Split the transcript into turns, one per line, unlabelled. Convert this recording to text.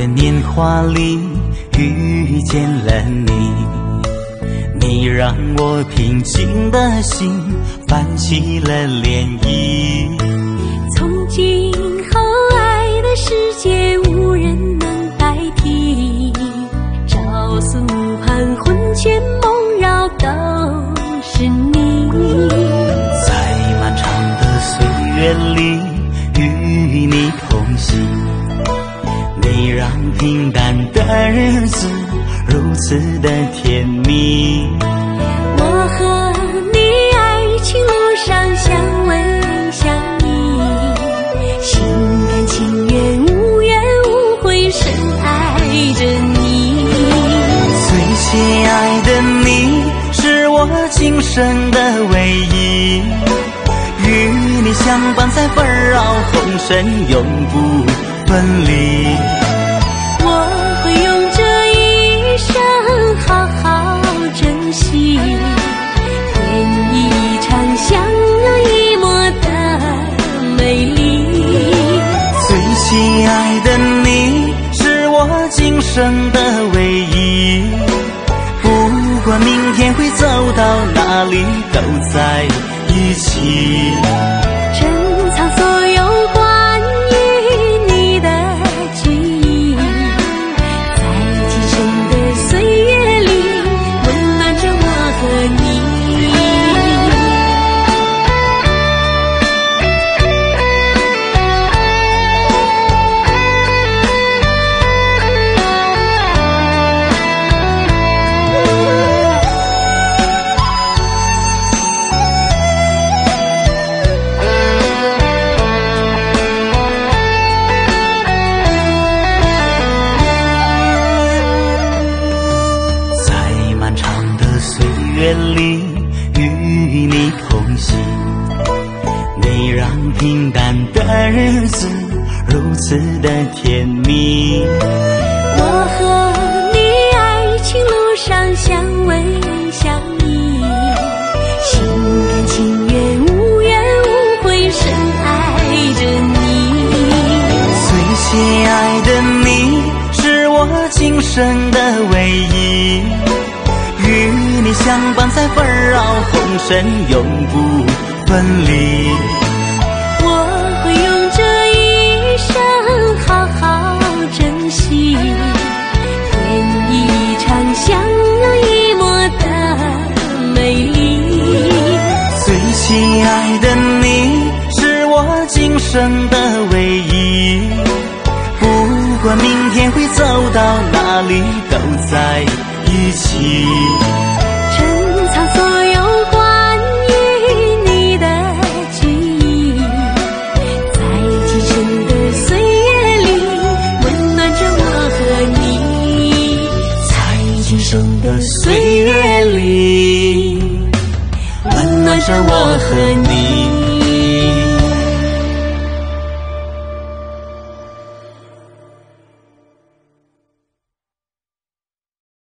的年华里遇见了你，你让我平静的心泛起了涟漪。
从今后爱的世界无人能代替，朝思暮盼魂牵梦绕都是你。
在漫长的岁月里与你同行，你让平淡的日子如此的甜蜜。
我和你爱情路上相偎相依，心甘情愿无怨无悔深爱着你。
最亲爱的你，是我今生的唯一，与你相伴在纷扰红尘，永不分离。
的
你，是我今生的唯一。不管明天会走到哪里，都在一起。
岁月里
与你同行，你让平淡的日子如此的甜蜜。
我和你爱情路上相偎相依，心甘情愿无怨无悔深爱着你。
最亲爱的你，是我今生的唯一，相伴在纷扰红尘，永不分离。
我会用这一生好好珍惜，演一场相濡以沫的美丽。
最亲爱的你，是我今生的唯一。不管明天会走到哪里，都在一起。生的岁月里，温暖着我和你。